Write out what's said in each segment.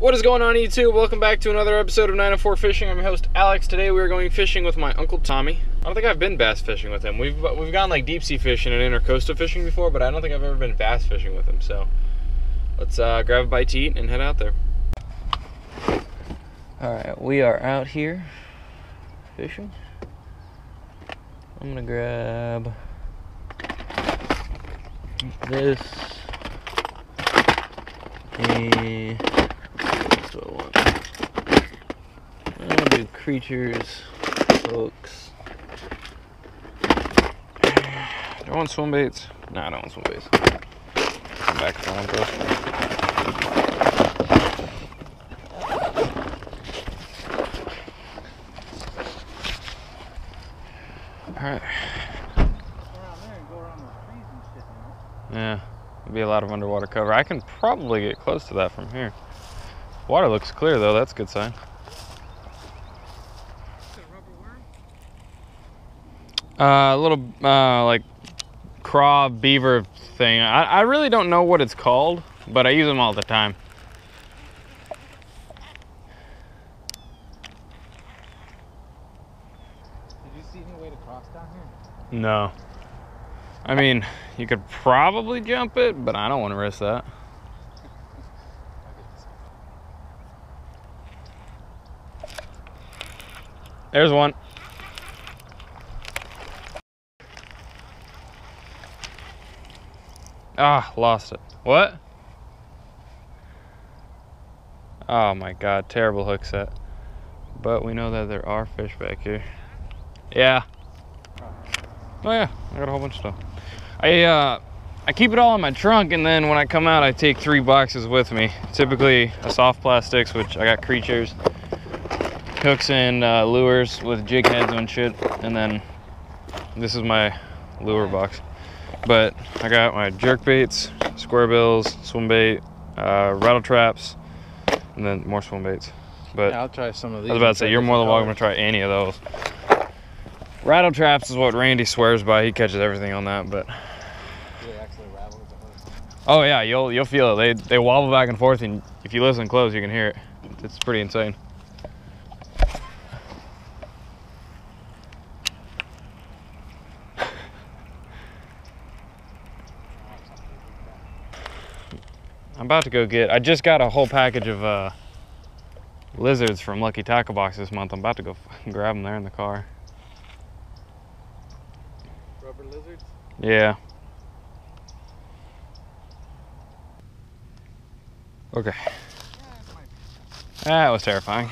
What is going on YouTube? Welcome back to another episode of 904 Fishing. I'm your host Alex. Today we are going fishing with my Uncle Tommy. I don't think I've been bass fishing with him. We've we've gone like deep sea fishing and intercoastal fishing before, but I don't think I've ever been bass fishing with him. So let's uh, grab a bite to eat and head out there. All right, we are out here fishing. I'm gonna grab this and what I want. I'm gonna do creatures, hooks. Do I want swim baits? No, I don't want swim baits. Come back if I. Alright. Yeah, it'd be a lot of underwater cover. I can probably get close to that from here. Water looks clear though, that's a good sign. Uh, a little, uh, like craw beaver thing. I, I really don't know what it's called, but I use them all the time. Did you see any way to cross down here? No. I mean, you could probably jump it, but I don't want to risk that. There's one. Ah, lost it. What? Oh my god, terrible hook set. But we know that there are fish back here. Yeah. Oh yeah, I got a whole bunch of stuff. I uh I keep it all in my trunk and then when I come out I take three boxes with me. Typically a soft plastics, which I got creatures, hooks and uh, lures with jig heads and shit, and then this is my lure box. But I got my jerk baits, square bills, swim bait, uh, rattle traps, and then more swim baits. But Yeah, I'll try some of these. I was about to say, you're more than welcome to try any of those. Rattle traps is what Randy swears by. He catches everything on that, but colors. Do they actually rattle with the hook? oh yeah, you'll you'll feel it. They they wobble back and forth, and if you listen close, you can hear it. It's pretty insane. About to go get. I just got a whole package of uh, lizards from Lucky Tackle Box this month. I'm about to go grab them there in the car. Rubber lizards? Yeah. Okay. That was terrifying.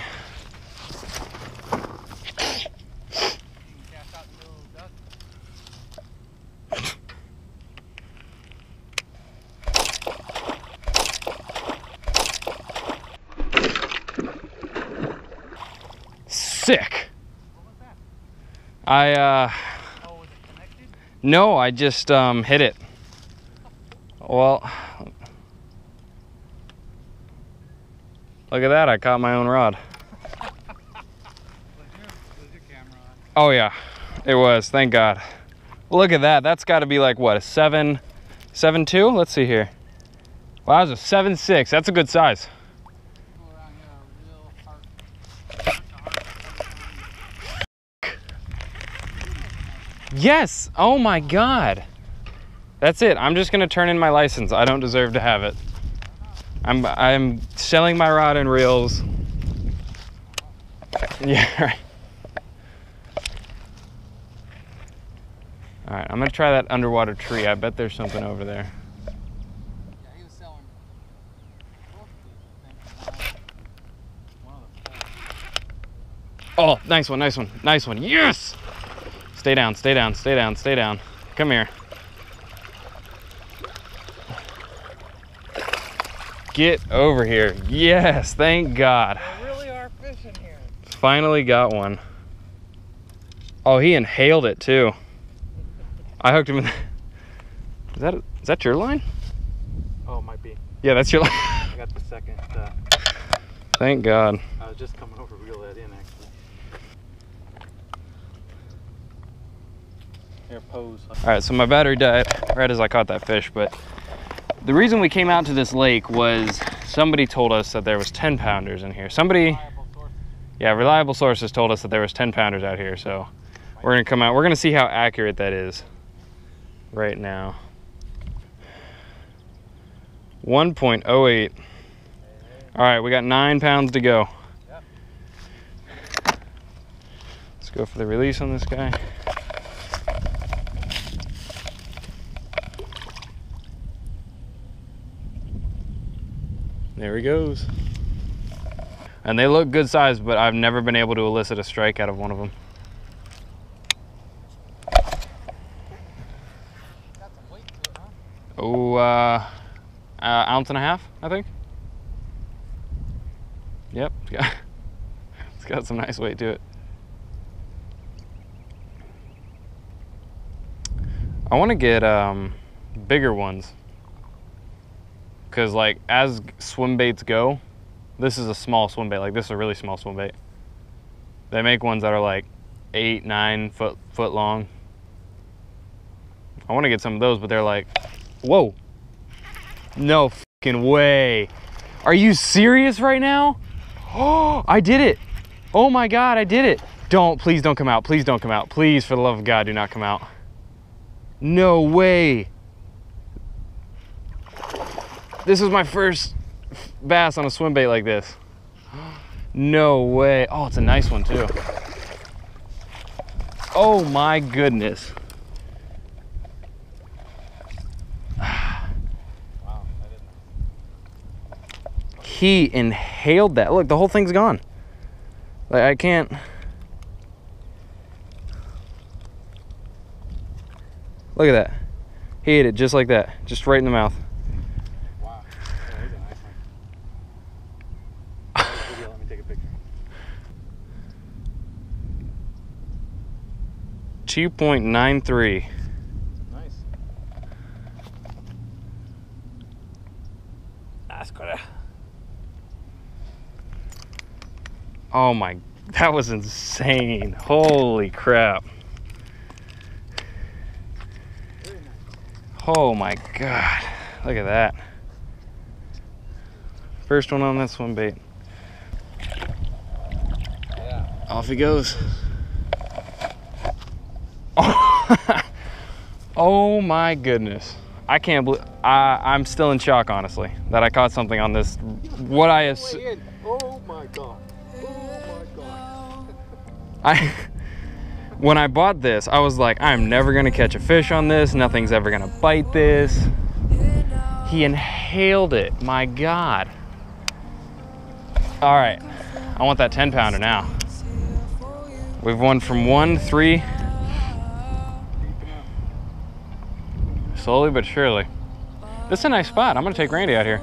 Sick. I uh Oh, no, I just um, hit it. Well, look at that. I caught my own rod. Oh, yeah, it was. Thank God. Look at that. That's got to be like, what, a 7, 7 2? Let's see here. Wow, that was a 7 6. That's a good size. Go around here, a real hard. Yes. Oh, my God. That's it. I'm just going to turn in my license. I don't deserve to have it. I'm, I'm selling my rod and reels. Yeah, right. All right, I'm gonna try that underwater tree. I bet there's something over there. Oh, nice one, nice one, nice one. Yes! Stay down, stay down, stay down, stay down. Come here. Get over here. Yes, thank God. There really are fish here. Finally got one. Oh, he inhaled it too. I hooked him in. The... Is that is that your line? Oh, it might be. Yeah, that's your line. I got the second. Uh, Thank God. I was just coming over to reel that in, actually. Pose. All right, so my battery died right as I caught that fish, but the reason we came out to this lake was somebody told us that there was 10 pounders in here. Somebody, yeah, reliable sources told us that there was 10 pounders out here. So we're gonna come out. We're gonna see how accurate that is right now. 1.08. All right, we got nine pounds to go. Let's go for the release on this guy. There he goes. And they look good size, but I've never been able to elicit a strike out of one of them. Oh, uh, uh, ounce and a half, I think. Yep, it's got, it's got some nice weight to it. I want to get um, bigger ones. Because, like, as swim baits go, this is a small swim bait. Like, this is a really small swim bait. They make ones that are like eight, nine foot foot long. I want to get some of those, but they're like, whoa. No fucking way. Are you serious right now? Oh, I did it. Oh my God, I did it. Don't, please don't come out. Please don't come out. Please, for the love of God, do not come out. No way. This is my first bass on a swim bait like this. No way. Oh, it's a nice one too. Oh my goodness. He inhaled that. Look, the whole thing's gone. Like I can't. Look at that. He ate it just like that, just right in the mouth. Wow. Yeah, here's a nice one. Nice video, Let me take a picture. Two point nine three. Nice. That's good. Oh my, that was insane. Holy crap. Nice. Oh my god. Look at that. First one on that swim bait. Yeah. Off he goes. Oh, oh my goodness. I can't believe I, I'm still in shock honestly that I caught something on this what I ass- Oh my god. Oh my god. I when I bought this, I was like, I'm never gonna catch a fish on this. Nothing's ever gonna bite this. He inhaled it. My God. All right, I want that 10 pounder now. We've won from one, three, slowly but surely. This is a nice spot. I'm gonna take Randy out here.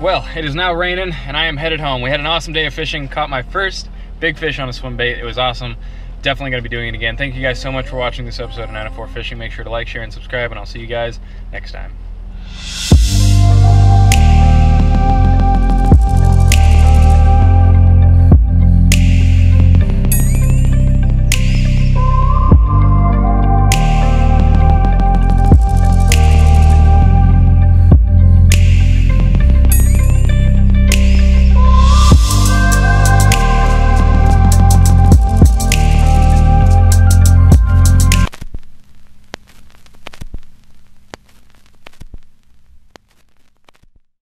Well, it is now raining and I am headed home. We had an awesome day of fishing. Caught my first big fish on a swim bait. It was awesome. Definitely gonna be doing it again. Thank you guys so much for watching this episode of 904 Fishing. Make sure to like, share, and subscribe, and I'll see you guys next time.